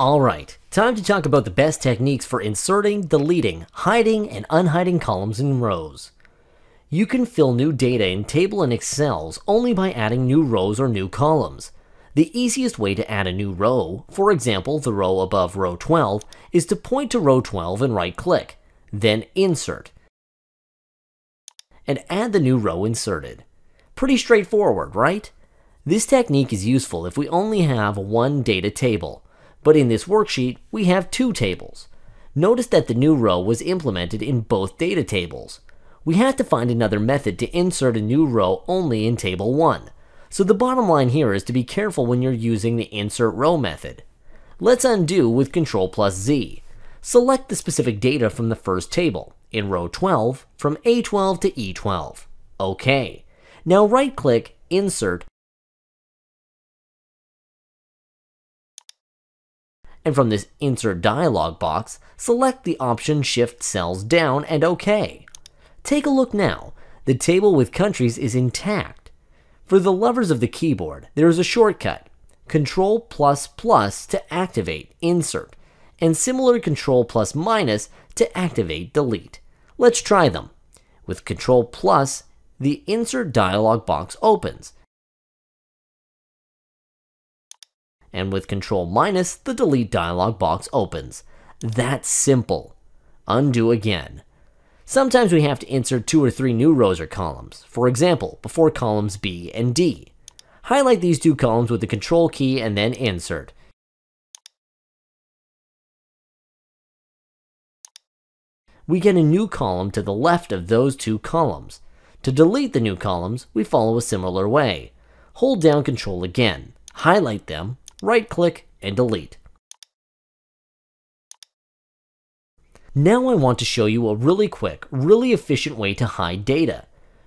Alright, time to talk about the best techniques for inserting, deleting, hiding, and unhiding columns and rows. You can fill new data in Table and Excels only by adding new rows or new columns. The easiest way to add a new row, for example the row above row 12, is to point to row 12 and right click, then Insert, and add the new row inserted. Pretty straightforward, right? This technique is useful if we only have one data table, but in this worksheet we have two tables. Notice that the new row was implemented in both data tables. We had to find another method to insert a new row only in table 1, so the bottom line here is to be careful when you're using the insert row method. Let's undo with Ctrl plus Z. Select the specific data from the first table, in row 12, from A12 to E12. OK. Now right click, Insert, and from this Insert dialog box, select the option Shift Cells Down and OK. Take a look now. The table with countries is intact. For the lovers of the keyboard, there is a shortcut, Control plus plus to activate Insert, and similar Control plus minus to activate Delete. Let's try them. With Control plus, the Insert dialog box opens, and with Control minus, the Delete dialog box opens. That's simple. Undo again. Sometimes we have to insert two or three new rows or columns, for example, before columns B and D. Highlight these two columns with the Control key and then Insert. We get a new column to the left of those two columns. To delete the new columns, we follow a similar way. Hold down Control again, highlight them, right click, and delete. Now I want to show you a really quick, really efficient way to hide data.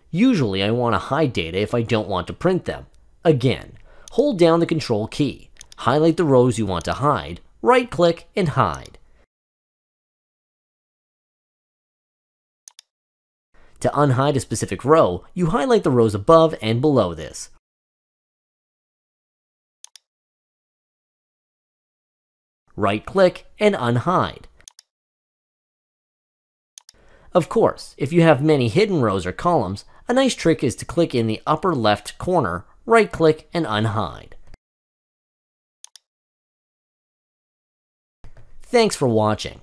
Usually I want to hide data if I don't want to print them. Again, hold down the Control key, highlight the rows you want to hide, right click, and hide. To unhide a specific row, you highlight the rows above and below this. Right-click, and unhide. Of course, if you have many hidden rows or columns, a nice trick is to click in the upper left corner, right-click, and unhide. Thanks for watching.